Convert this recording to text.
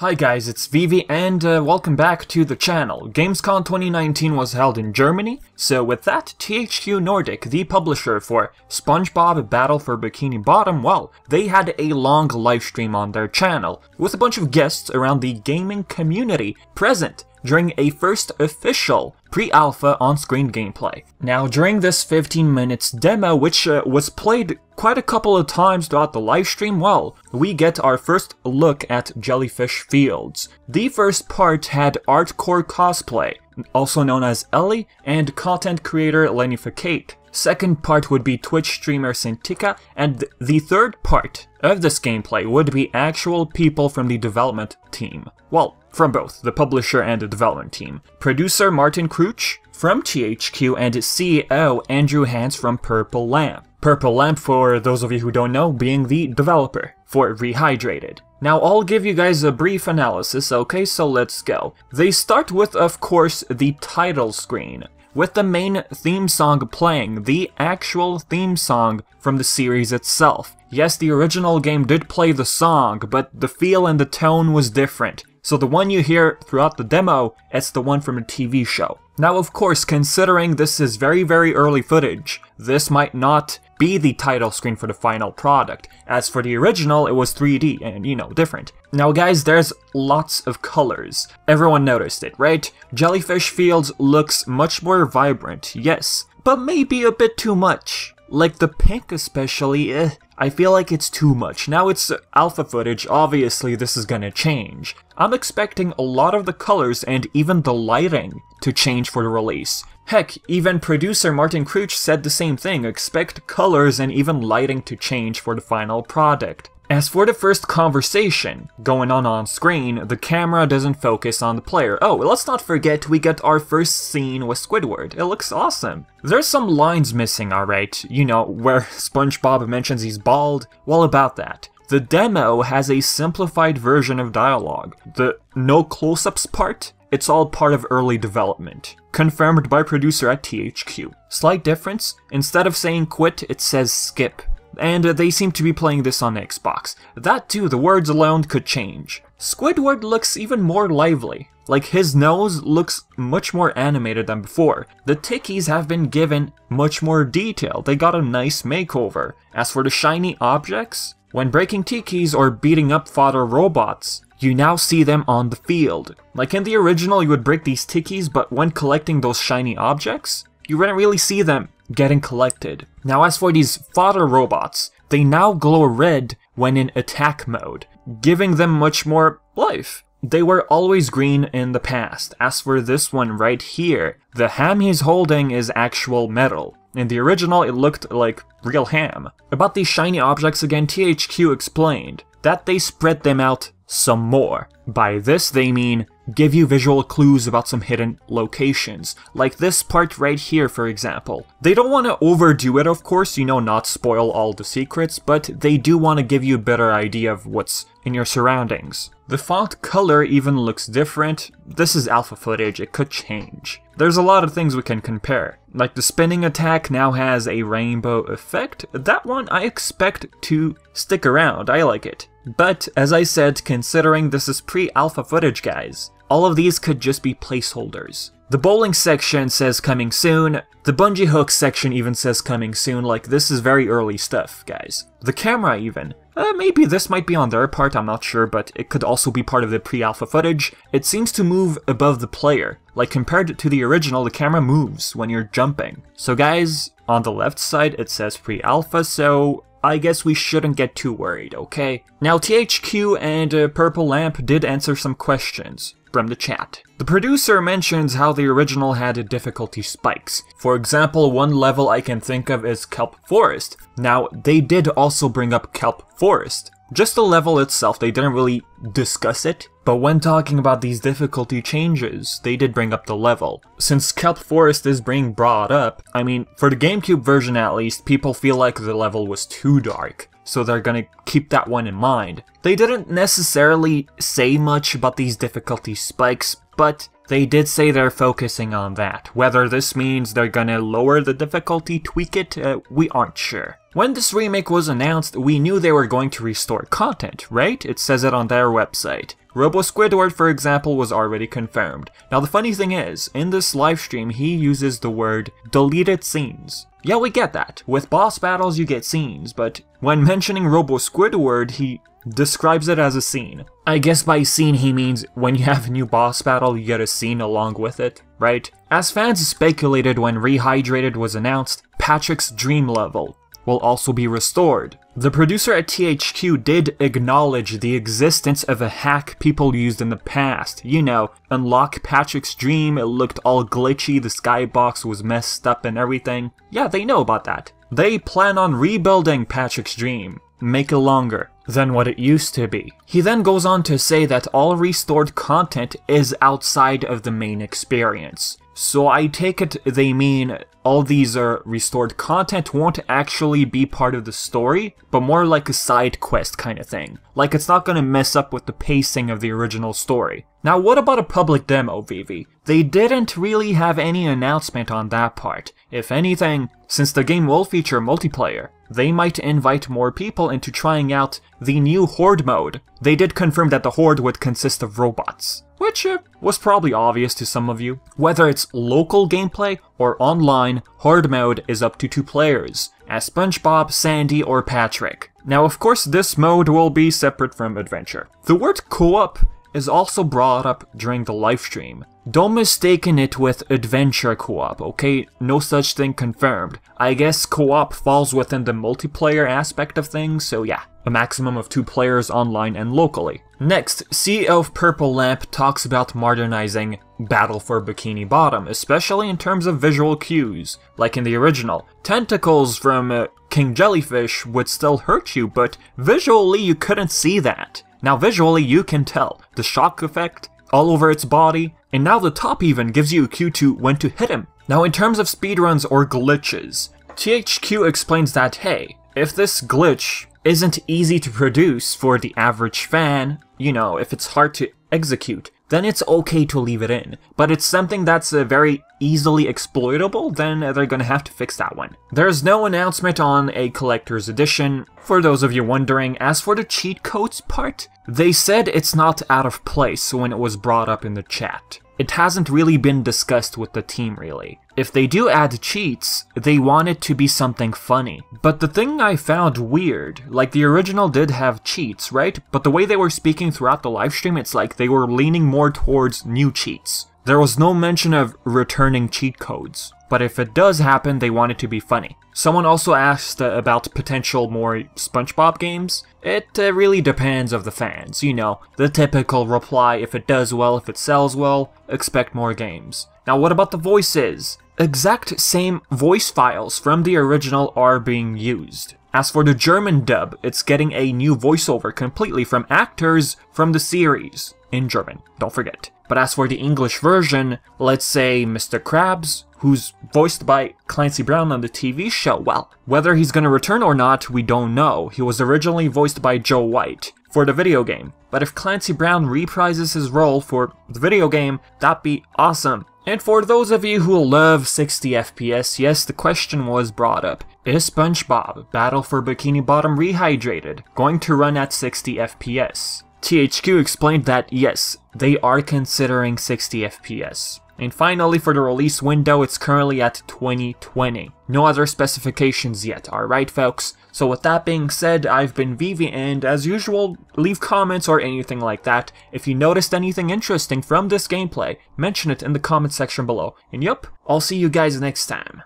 Hi guys, it's Vivi and uh, welcome back to the channel. Gamescom 2019 was held in Germany, so with that, THQ Nordic, the publisher for SpongeBob Battle for Bikini Bottom, well, they had a long livestream on their channel, with a bunch of guests around the gaming community present during a first official pre-alpha on-screen gameplay. Now, during this 15 minutes demo, which uh, was played quite a couple of times throughout the livestream, well, we get our first look at Jellyfish Fields. The first part had Artcore Cosplay, also known as Ellie, and content creator Lenny Facade. Second part would be Twitch streamer Sintika, and the third part of this gameplay would be actual people from the development team. Well, from both the publisher and the development team. Producer Martin Kreuch from THQ and CEO Andrew Hans from Purple Lamp. Purple Lamp, for those of you who don't know, being the developer for Rehydrated. Now I'll give you guys a brief analysis, okay, so let's go. They start with, of course, the title screen, with the main theme song playing, the actual theme song from the series itself. Yes, the original game did play the song, but the feel and the tone was different. So the one you hear throughout the demo, it's the one from the TV show. Now of course, considering this is very very early footage, this might not be the title screen for the final product. As for the original, it was 3D and, you know, different. Now guys, there's lots of colors. Everyone noticed it, right? Jellyfish Fields looks much more vibrant, yes, but maybe a bit too much. Like the pink especially, eh, I feel like it's too much. Now it's alpha footage, obviously this is gonna change. I'm expecting a lot of the colors and even the lighting to change for the release. Heck, even producer Martin Kreuch said the same thing, expect colors and even lighting to change for the final product. As for the first conversation going on on screen, the camera doesn't focus on the player. Oh, let's not forget we get our first scene with Squidward. It looks awesome. There's some lines missing, alright, you know, where SpongeBob mentions he's bald. Well, about that. The demo has a simplified version of dialogue. The no close-ups part, it's all part of early development. Confirmed by producer at THQ. Slight difference, instead of saying quit, it says skip and they seem to be playing this on Xbox. That too, the words alone could change. Squidward looks even more lively. Like his nose looks much more animated than before. The Tikis have been given much more detail, they got a nice makeover. As for the shiny objects, when breaking Tikis or beating up fodder robots, you now see them on the field. Like in the original, you would break these Tikis, but when collecting those shiny objects, you wouldn't really see them getting collected. Now as for these fodder robots, they now glow red when in attack mode, giving them much more life. They were always green in the past. As for this one right here, the ham he's holding is actual metal. In the original, it looked like real ham. About these shiny objects again, THQ explained that they spread them out some more. By this they mean give you visual clues about some hidden locations, like this part right here for example. They don't want to overdo it of course, you know, not spoil all the secrets, but they do want to give you a better idea of what's in your surroundings. The font color even looks different. This is alpha footage, it could change. There's a lot of things we can compare. Like the spinning attack now has a rainbow effect. That one I expect to stick around, I like it. But, as I said, considering this is pre-alpha footage guys, all of these could just be placeholders. The bowling section says coming soon, the bungee hook section even says coming soon, like this is very early stuff, guys. The camera even. Uh, maybe this might be on their part, I'm not sure, but it could also be part of the pre-alpha footage. It seems to move above the player. Like compared to the original, the camera moves when you're jumping. So guys, on the left side it says pre-alpha, so I guess we shouldn't get too worried, okay? Now THQ and uh, Purple Lamp did answer some questions from the chat. The producer mentions how the original had difficulty spikes. For example, one level I can think of is Kelp Forest. Now, they did also bring up Kelp Forest. Just the level itself, they didn't really discuss it, but when talking about these difficulty changes, they did bring up the level. Since Kelp Forest is being brought up, I mean, for the GameCube version at least, people feel like the level was too dark so they're gonna keep that one in mind. They didn't necessarily say much about these difficulty spikes, but they did say they're focusing on that. Whether this means they're gonna lower the difficulty, tweak it, uh, we aren't sure. When this remake was announced, we knew they were going to restore content, right? It says it on their website. Robo Squidward, for example, was already confirmed. Now the funny thing is, in this livestream he uses the word deleted scenes. Yeah, we get that. With boss battles you get scenes, but when mentioning Robo Squidward he describes it as a scene. I guess by scene he means when you have a new boss battle you get a scene along with it, right? As fans speculated when Rehydrated was announced, Patrick's dream level, will also be restored. The producer at THQ did acknowledge the existence of a hack people used in the past. You know, unlock Patrick's dream, it looked all glitchy, the skybox was messed up and everything. Yeah, they know about that. They plan on rebuilding Patrick's dream, make it longer than what it used to be. He then goes on to say that all restored content is outside of the main experience. So I take it they mean all these are restored content won't actually be part of the story, but more like a side quest kind of thing. Like it's not gonna mess up with the pacing of the original story. Now what about a public demo, Vivi? They didn't really have any announcement on that part. If anything, since the game will feature multiplayer, they might invite more people into trying out the new Horde mode. They did confirm that the Horde would consist of robots which uh, was probably obvious to some of you. Whether it's local gameplay or online, Horde mode is up to two players, as SpongeBob, Sandy, or Patrick. Now of course this mode will be separate from Adventure. The word co-op is also brought up during the livestream. Don't mistaken it with adventure co-op, okay? No such thing confirmed. I guess co-op falls within the multiplayer aspect of things, so yeah, a maximum of two players online and locally. Next, CEO of Purple Lamp talks about modernizing Battle for Bikini Bottom, especially in terms of visual cues. Like in the original, tentacles from uh, King Jellyfish would still hurt you, but visually you couldn't see that. Now visually you can tell. The shock effect, all over its body, and now the top even gives you a cue to when to hit him. Now in terms of speedruns or glitches, THQ explains that hey, if this glitch isn't easy to produce for the average fan, you know, if it's hard to execute, then it's okay to leave it in. But it's something that's uh, very easily exploitable, then they're gonna have to fix that one. There's no announcement on a collector's edition, for those of you wondering. As for the cheat codes part, they said it's not out of place when it was brought up in the chat. It hasn't really been discussed with the team really. If they do add cheats, they want it to be something funny. But the thing I found weird, like the original did have cheats, right? But the way they were speaking throughout the livestream, it's like they were leaning more towards new cheats. There was no mention of returning cheat codes, but if it does happen, they want it to be funny. Someone also asked uh, about potential more SpongeBob games. It uh, really depends of the fans, you know, the typical reply if it does well, if it sells well, expect more games. Now what about the voices? Exact same voice files from the original are being used. As for the German dub, it's getting a new voiceover completely from actors from the series, in German, don't forget. But as for the English version, let's say Mr. Krabs, who's voiced by Clancy Brown on the TV show, well, whether he's gonna return or not, we don't know. He was originally voiced by Joe Whyte for the video game, but if Clancy Brown reprises his role for the video game, that'd be awesome. And for those of you who love 60 FPS, yes, the question was brought up. Is SpongeBob Battle for Bikini Bottom Rehydrated going to run at 60 FPS? THQ explained that yes, they are considering 60 FPS. And finally, for the release window, it's currently at 2020. No other specifications yet, alright folks? So with that being said, I've been Vivi, and as usual, leave comments or anything like that. If you noticed anything interesting from this gameplay, mention it in the comment section below. And yup, I'll see you guys next time.